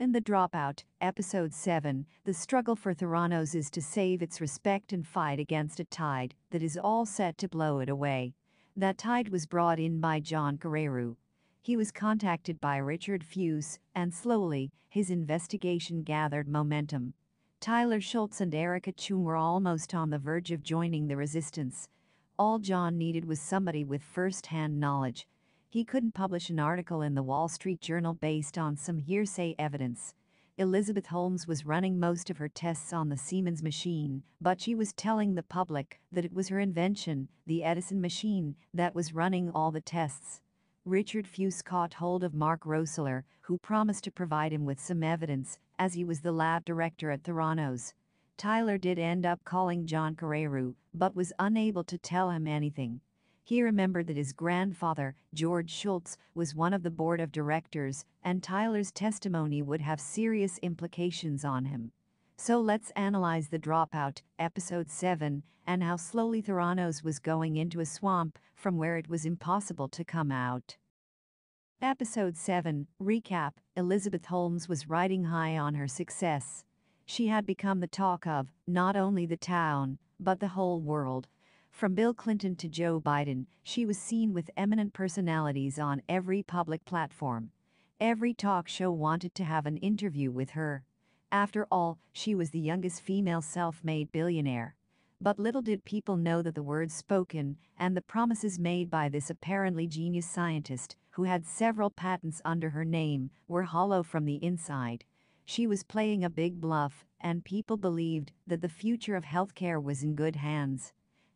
In The Dropout, Episode 7, the struggle for Theranos is to save its respect and fight against a tide that is all set to blow it away. That tide was brought in by John Carreyrou. He was contacted by Richard Fuisz, and slowly, his investigation gathered momentum. Tyler Shultz and Erica Cheung were almost on the verge of joining the resistance. All John needed was somebody with first hand knowledge he couldn't publish an article in the Wall Street Journal based on some hearsay evidence. Elizabeth Holmes was running most of her tests on the Siemens machine, but she was telling the public that it was her invention, the Edison machine, that was running all the tests. Richard Fuisz caught hold of Mark Roessler, who promised to provide him with some evidence, as he was the lab director at Theranos. Tyler did end up calling John Carreyrou, but was unable to tell him anything. He remembered that his grandfather, George Shultz, was one of the board of directors, and Tyler's testimony would have serious implications on him. So let's analyze The Dropout, Episode 7, and how slowly Theranos was going into a swamp from where it was impossible to come out. Episode 7 Recap Elizabeth Holmes was riding high on her success. She had become the talk of not only the town, but the whole world. From Bill Clinton to Joe Biden, she was seen with eminent personalities on every public platform. Every talk show wanted to have an interview with her. After all, she was the youngest female self made billionaire. But little did people know that the words spoken and the promises made by this apparently genius scientist, who had several patents under her name, were hollow from the inside. She was playing a big bluff, and people believed that the future of healthcare was in good hands.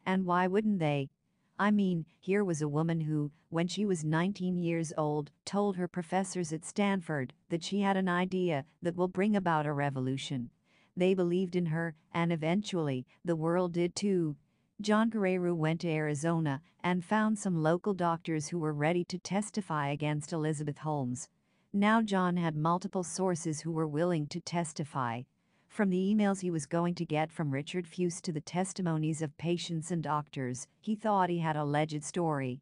And why wouldn't they? I mean, here was a woman who, when she was 19 years old, told her professors at Stanford that she had an idea that will bring about a revolution. They believed in her, and eventually, the world did too. John Carreyrou went to Arizona and found some local doctors who were ready to testify against Elizabeth Holmes. Now John had multiple sources who were willing to testify. From the emails he was going to get from Richard Fuisz to the testimonies of patients and doctors, he thought he had a legit story.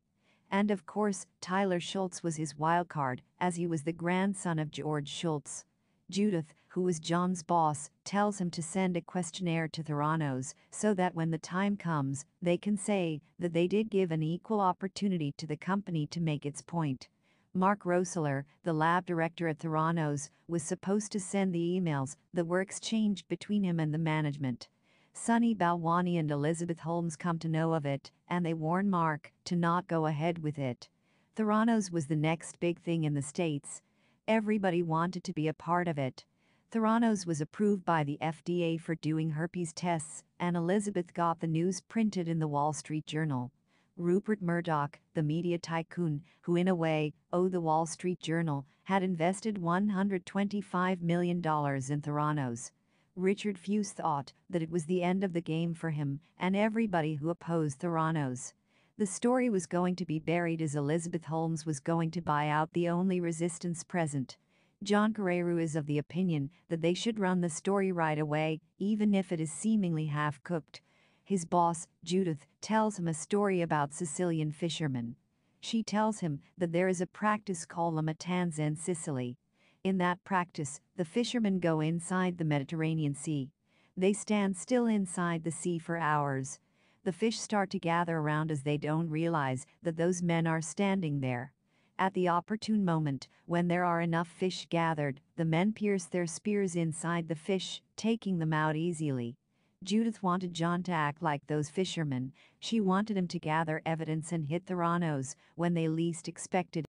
And of course, Tyler Shultz was his wildcard, as he was the grandson of George Shultz. Judith, who was John's boss, tells him to send a questionnaire to Theranos so that when the time comes, they can say that they did give an equal opportunity to the company to make its point. Mark Roessler, the lab director at Theranos, was supposed to send the emails that were exchanged between him and the management. Sunny Balwani and Elizabeth Holmes come to know of it, and they warn Mark to not go ahead with it. Theranos was the next big thing in the States. Everybody wanted to be a part of it. Theranos was approved by the FDA for doing herpes tests, and Elizabeth got the news printed in the Wall Street Journal. Rupert Murdoch, the media tycoon, who in a way owed the Wall Street Journal, had invested $125 million in Theranos. Richard Fuisz thought that it was the end of the game for him and everybody who opposed Theranos. The story was going to be buried as Elizabeth Holmes was going to buy out the only resistance present. John Carreyrou is of the opinion that they should run the story right away, even if it is seemingly half cooked. His boss, Judith, tells him a story about Sicilian fishermen. She tells him that there is a practice called la mattanza in Sicily. In that practice, the fishermen go inside the Mediterranean Sea. They stand still inside the sea for hours. The fish start to gather around as they don't realize that those men are standing there. At the opportune moment, when there are enough fish gathered, the men pierce their spears inside the fish, taking them out easily. Judith wanted John to act like those fishermen. She wanted him to gather evidence and hit Theranos when they least expected.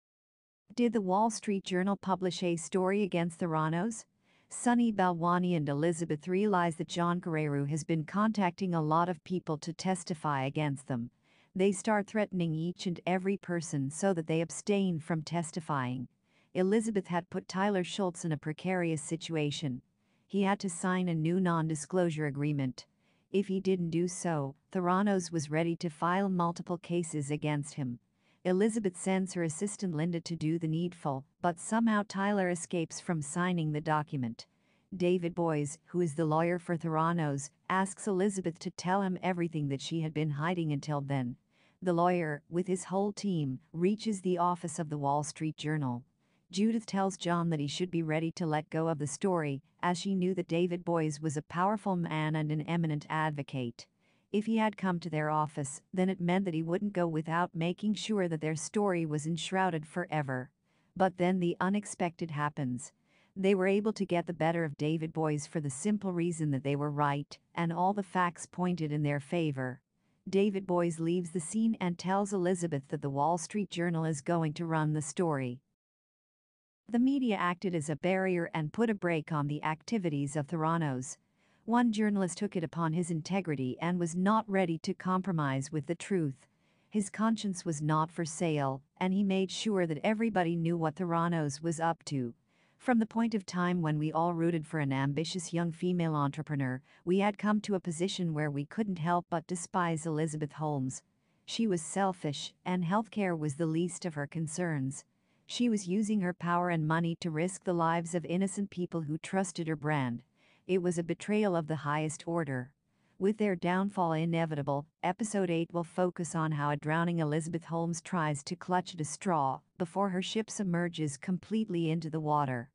Did the Wall Street Journal publish a story against Theranos? Sunny Balwani and Elizabeth realize that John Carreyrou has been contacting a lot of people to testify against them. They start threatening each and every person so that they abstain from testifying. Elizabeth had put Tyler Shultz in a precarious situation he had to sign a new non disclosure agreement. If he didn't do so, Theranos was ready to file multiple cases against him. Elizabeth sends her assistant Linda to do the needful, but somehow Tyler escapes from signing the document. David Boies, who is the lawyer for Theranos, asks Elizabeth to tell him everything that she had been hiding until then. The lawyer, with his whole team, reaches the office of the Wall Street Journal. Judith tells John that he should be ready to let go of the story, as she knew that David Boies was a powerful man and an eminent advocate. If he had come to their office, then it meant that he wouldn't go without making sure that their story was enshrouded forever. But then the unexpected happens. They were able to get the better of David Boies for the simple reason that they were right, and all the facts pointed in their favor. David Boies leaves the scene and tells Elizabeth that the Wall Street Journal is going to run the story. The media acted as a barrier and put a brake on the activities of Theranos. One journalist took it upon his integrity and was not ready to compromise with the truth. His conscience was not for sale, and he made sure that everybody knew what Theranos was up to. From the point of time when we all rooted for an ambitious young female entrepreneur, we had come to a position where we couldn't help but despise Elizabeth Holmes. She was selfish, and healthcare was the least of her concerns. She was using her power and money to risk the lives of innocent people who trusted her brand. It was a betrayal of the highest order. With their downfall inevitable, episode 8 will focus on how a drowning Elizabeth Holmes tries to clutch at a straw before her ship submerges completely into the water.